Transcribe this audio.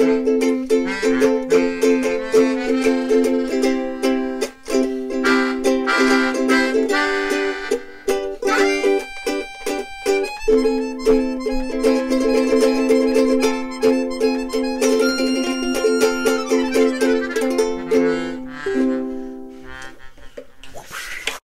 Música